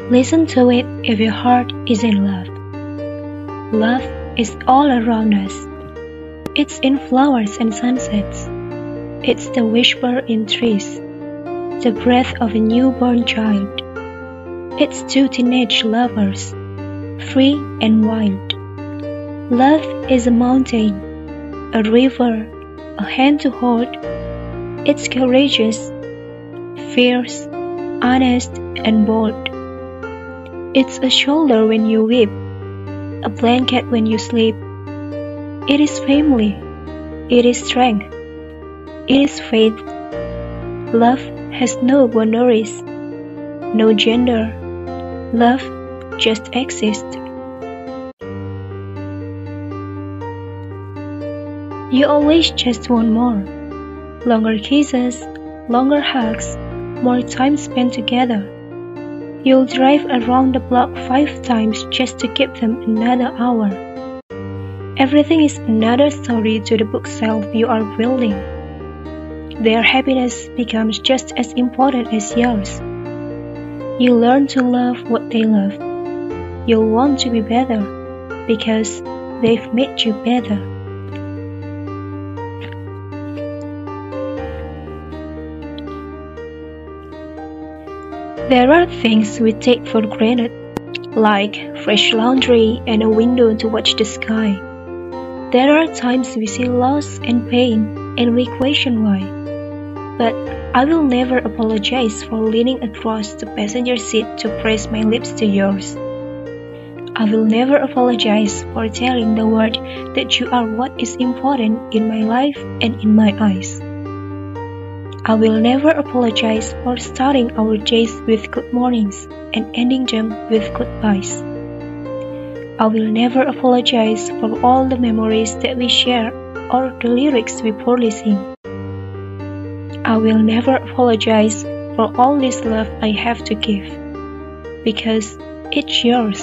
Listen to it if your heart is in love. Love is all around us. It's in flowers and sunsets. It's the whisper in trees, the breath of a newborn child. It's two teenage lovers, free and wild. Love is a mountain, a river, a hand to hold. It's courageous, fierce, honest, and bold. It's a shoulder when you weep, a blanket when you sleep. It is family, it is strength, it is faith. Love has no boundaries, no gender. Love just exists. You always just want more. Longer kisses, longer hugs, more time spent together. You'll drive around the block five times just to give them another hour. Everything is another story to the bookshelf you are building. Their happiness becomes just as important as yours. You learn to love what they love. You'll want to be better because they've made you better. There are things we take for granted, like fresh laundry and a window to watch the sky. There are times we see loss and pain and we question why. But I will never apologize for leaning across the passenger seat to press my lips to yours. I will never apologize for telling the world that you are what is important in my life and in my eyes. I will never apologize for starting our days with good mornings and ending them with goodbyes. I will never apologize for all the memories that we share or the lyrics we poorly sing. I will never apologize for all this love I have to give because it's yours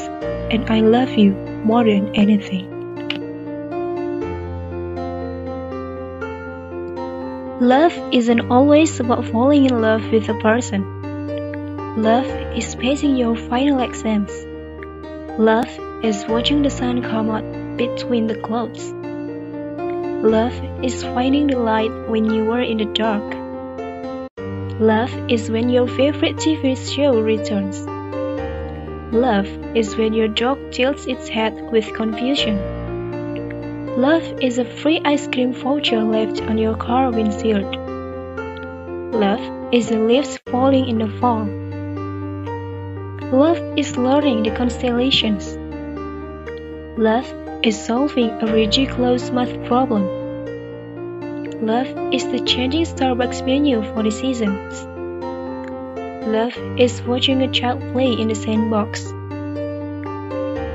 and I love you more than anything. Love isn't always about falling in love with a person. Love is passing your final exams. Love is watching the sun come out between the clouds. Love is finding the light when you are in the dark. Love is when your favorite TV show returns. Love is when your dog tilts its head with confusion. Love is a free ice cream voucher left on your car windshield. Love is the leaves falling in the fall. Love is learning the constellations. Love is solving a ridiculous math problem. Love is the changing Starbucks menu for the seasons. Love is watching a child play in the sandbox.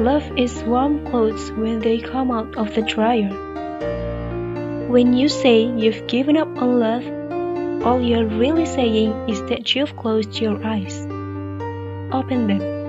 Love is warm clothes when they come out of the dryer. When you say you've given up on love, all you're really saying is that you've closed your eyes. Open them.